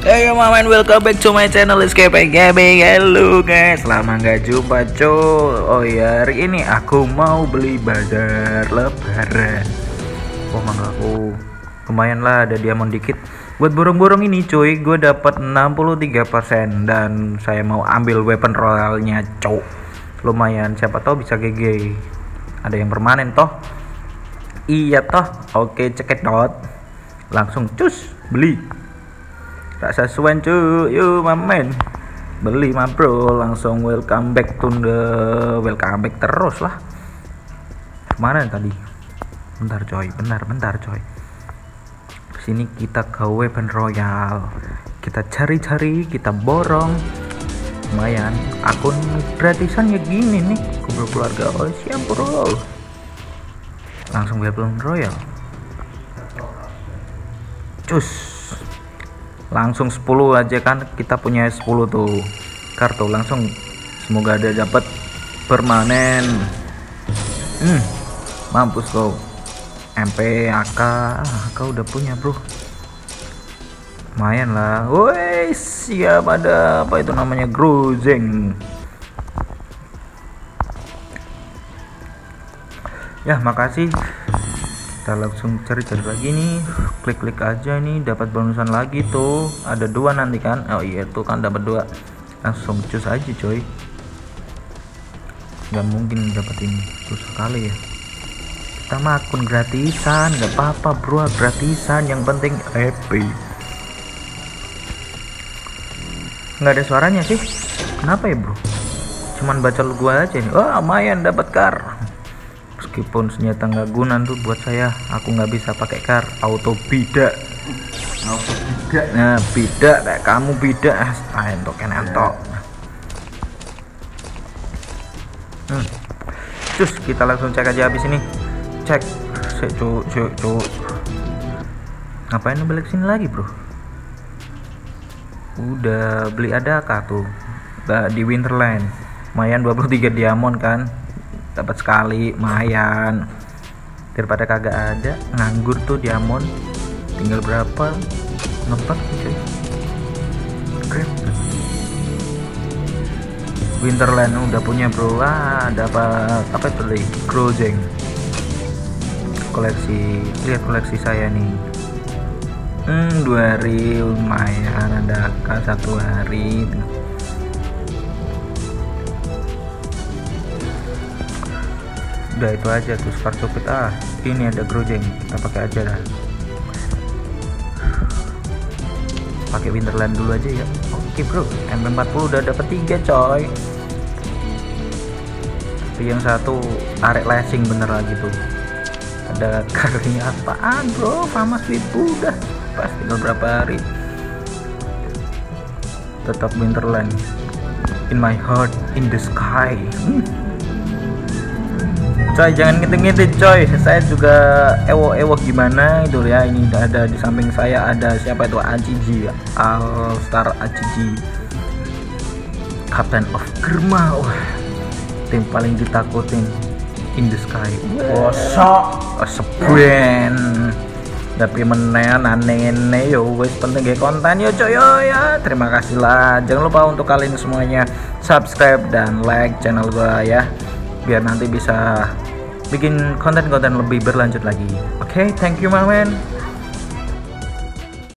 mamen, welcome back to my channel Escape Gaming. Halo guys, lama nggak jumpa cuy. Oh ya, hari ini aku mau beli bazar lebaran. Oh mangga aku. Lumayan lah, ada diamond dikit. Buat borong-borong ini cuy, gue dapat 63% Dan saya mau ambil weapon royalnya cuy Lumayan, siapa tahu bisa GG Ada yang permanen toh? Iya toh, oke ceket dot Langsung cus, beli tak sesuai cuy yuk mamen. Beli mah bro. Langsung welcome back to the welcome back terus lah. Ke mana tadi? Bentar coy. Bentar bentar coy. Sini kita ke weapon royal. Kita cari-cari kita borong. Lumayan. Akun gratisan ya gini nih kumpul keluarga. Oh siap bro. Langsung weapon royal. Cus langsung 10 aja kan kita punya 10 tuh kartu. Langsung semoga ada dapat permanen. Hmm mampus kau. MP AK AK udah punya bro. Lumayan lah. Woi siap ada. Apa itu namanya? Grozeng ya makasih kita langsung cari-cari lagi nih. Klik-klik aja nih dapat bonusan lagi tuh. Ada dua nanti kan? Oh iya tuh kan dapat dua. Langsung cus aja coy. Nggak mungkin dapat ini tuh sekali ya. Kita mah akun gratisan nggak apa-apa bro. Gratisan yang penting happy. Nggak ada suaranya sih? Kenapa ya bro? Cuman baca lu gua aja nih. Oh lumayan dapat kar meskipun senjata nggak guna tuh buat saya aku nggak bisa pakai car auto bida auto bida nah bida kayak kamu bida ah entok kan entok. Hmm. terus kita langsung cek aja habis ini. Cek. Cek cuk cuk cuk. Ngapain balik sini lagi bro? Udah beli ada tuh? Di Winterland. Lumayan 23 diamond kan dapat sekali lumayan. Daripada kagak ada nganggur tuh diamond tinggal berapa? Ngepak cuy. Winterland udah punya bro. Ah ada apa itu tadi Grozeng koleksi lihat koleksi saya nih. Hmm dua hari lumayan. Ada satu hari udah itu aja tuh kartu kita ini ada grojeng kita pakai aja dah. Pakai winterland dulu aja ya. Oke bro MP40 udah dapat tiga coy. Tapi yang satu tarik lashing bener lagi tuh. Ada karya apaan bro? Sama sweet udah pas tinggal berapa hari. Tetap winterland in my heart in the sky. Hmm coy jangan ngintip-ngintip coy. Saya juga ewo-ewo gimana itu ya. Ini ada di samping saya ada siapa itu? Ajiji All Star Ajiji Captain of Germa wah tim paling ditakutin in the sky. Bosok oh, tapi menen aneh yo. Wes penting gak konten yo coy yo ya. Terima kasih lah. Jangan lupa untuk kalian semuanya subscribe dan like channel gua ya biar nanti bisa bikin konten-konten lebih berlanjut lagi. Oke, okay, thank you, Mamen.